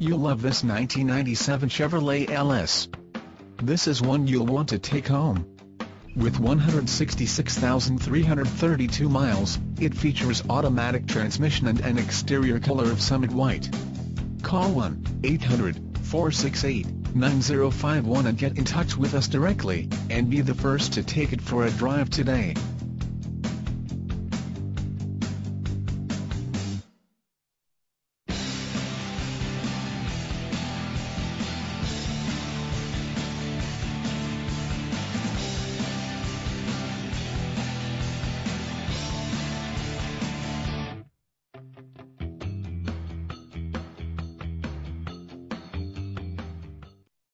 You'll love this 1997 Chevrolet LS. This is one you'll want to take home. With 166,332 miles, it features automatic transmission and an exterior color of summit white. Call 1-800-468-9051 and get in touch with us directly, and be the first to take it for a drive today.